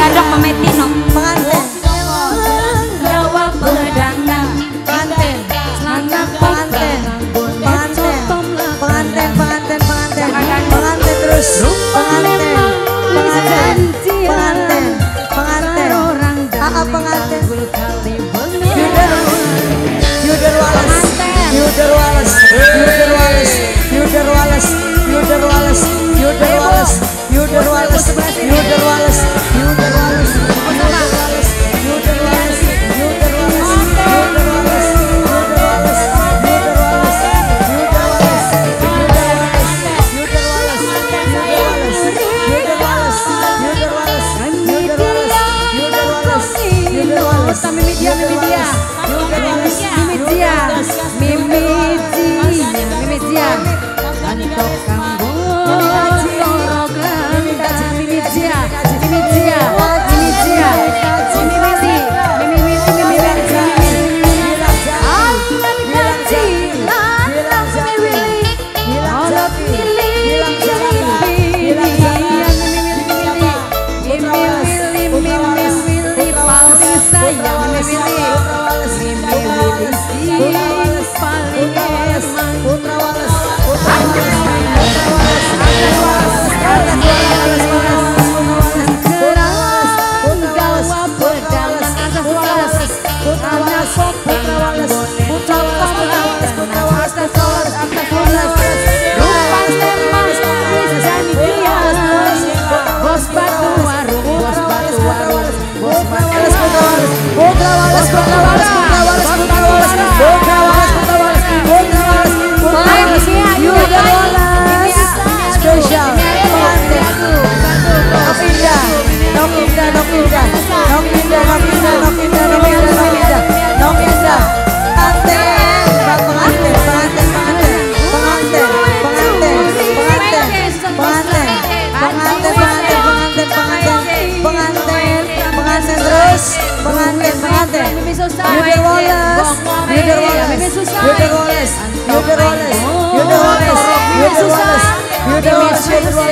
gadok memetik Anas, Anas, Anas, You're the. You're the. You're the. You're the.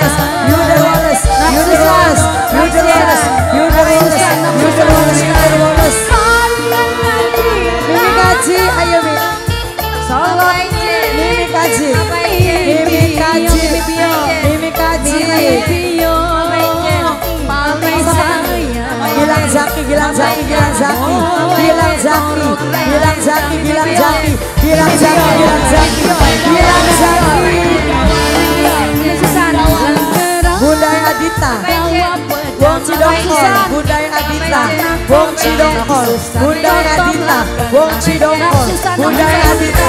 Zaki, bilang Zaki, bilang Zaki, bilang Zaki, bilang Zaki, bilang Zaki, bilang Zaki, bilang Zaki, bilang Zaki. Bunda Zaki, bilang Zaki, bilang Zaki, bilang Zaki, bilang Zaki, bilang Zaki, bilang Zaki,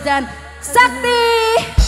Fauzan Sakti